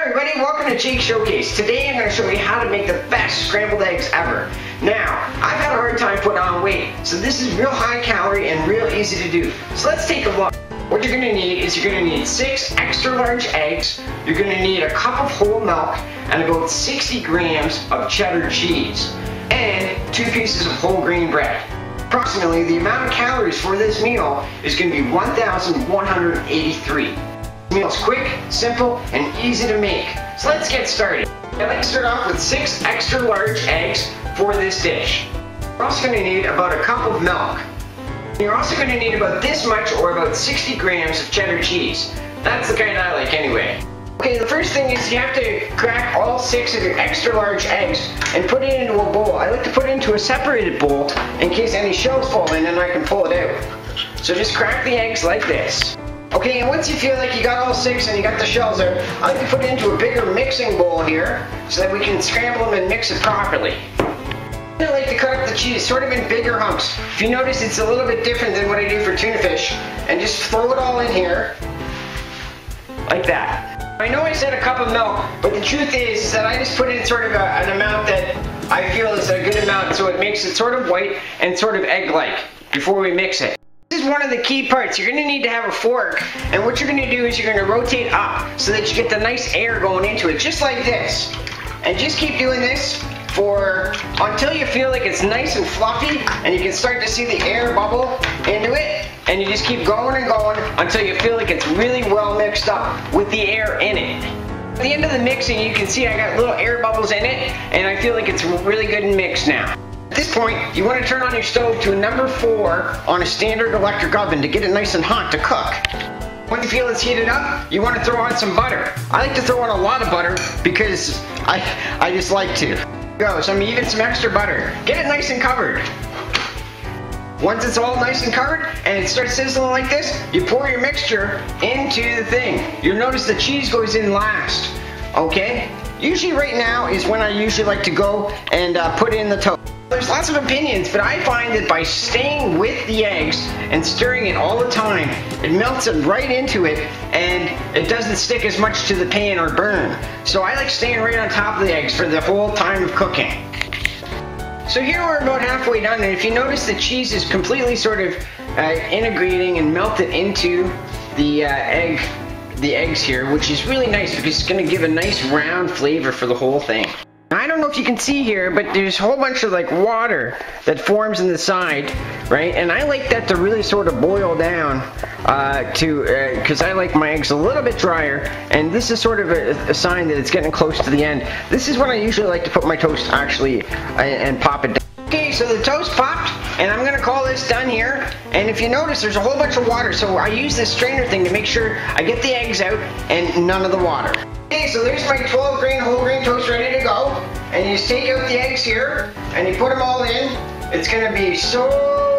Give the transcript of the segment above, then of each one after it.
everybody, welcome to Jake Showcase. Today I'm going to show you how to make the best scrambled eggs ever. Now, I've had a hard time putting on weight, so this is real high calorie and real easy to do. So let's take a look. What you're going to need is you're going to need six extra large eggs, you're going to need a cup of whole milk, and about 60 grams of cheddar cheese, and two pieces of whole grain bread. Approximately, the amount of calories for this meal is going to be 1,183 meal is quick, simple, and easy to make. So let's get started. I'd like to start off with six extra large eggs for this dish. We're also going to need about a cup of milk. You're also going to need about this much or about 60 grams of cheddar cheese. That's the kind I like anyway. Okay, the first thing is you have to crack all six of your extra large eggs and put it into a bowl. I like to put it into a separated bowl in case any shells fall in and I can pull it out. So just crack the eggs like this. Okay, and once you feel like you got all six and you got the shells there, I like to put it into a bigger mixing bowl here so that we can scramble them and mix it properly. I like to cut up the cheese sort of in bigger hunks. If you notice, it's a little bit different than what I do for tuna fish. And just throw it all in here, like that. I know I said a cup of milk, but the truth is, that I just put in sort of a, an amount that I feel is a good amount so it makes it sort of white and sort of egg-like before we mix it one of the key parts. You're going to need to have a fork, and what you're going to do is you're going to rotate up so that you get the nice air going into it, just like this. And just keep doing this for until you feel like it's nice and fluffy, and you can start to see the air bubble into it. And you just keep going and going until you feel like it's really well mixed up with the air in it. At the end of the mixing, you can see I got little air bubbles in it, and I feel like it's really good and mixed now. At this point, you want to turn on your stove to a number 4 on a standard electric oven to get it nice and hot to cook. When you feel it's heated up, you want to throw on some butter. I like to throw on a lot of butter because I, I just like to. Go, some even some extra butter. Get it nice and covered. Once it's all nice and covered and it starts sizzling like this, you pour your mixture into the thing. You'll notice the cheese goes in last, okay? Usually right now is when I usually like to go and uh, put in the toast. There's lots of opinions, but I find that by staying with the eggs and stirring it all the time, it melts it right into it and it doesn't stick as much to the pan or burn. So I like staying right on top of the eggs for the whole time of cooking. So here we're about halfway done, and if you notice the cheese is completely sort of uh, integrating and melted into the uh, egg, the eggs here, which is really nice because it's going to give a nice round flavor for the whole thing. I don't know if you can see here, but there's a whole bunch of like water that forms in the side, right? And I like that to really sort of boil down uh, to, because uh, I like my eggs a little bit drier. And this is sort of a, a, sign that it's getting close to the end. This is when I usually like to put my toast actually and, and pop it down. Okay, so the toast popped, and I'm gonna call this done here. And if you notice, there's a whole bunch of water, so I use this strainer thing to make sure I get the eggs out and none of the water. Okay, so there's my 12 grain whole grain toast ready to go. And you just take out the eggs here, and you put them all in. It's gonna be so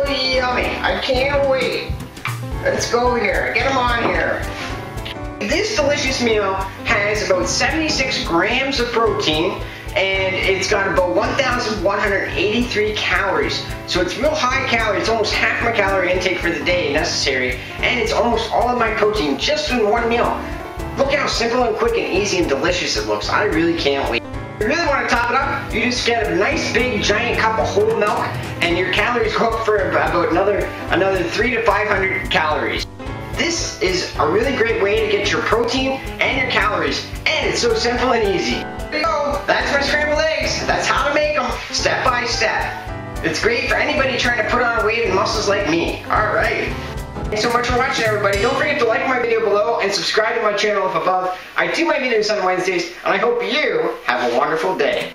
yummy. I can't wait. Let's go here, get them on here. This delicious meal has about 76 grams of protein, and it's got about 1,183 calories. So it's real high calorie. It's almost half my calorie intake for the day necessary, and it's almost all of my protein just in one meal. Look how simple and quick and easy and delicious it looks. I really can't wait. If you really want to top it up, you just get a nice big giant cup of whole milk and your calories go up for about another, another three to 500 calories. This is a really great way to get your protein and your calories, and it's so simple and easy. There you go, that's my scrambled eggs. That's how to make them, step by step. It's great for anybody trying to put on weight and muscles like me. All right. Thanks so much for watching, everybody. Don't forget to like my video below and subscribe to my channel up above. I do my videos on Wednesdays, and I hope you have a wonderful day.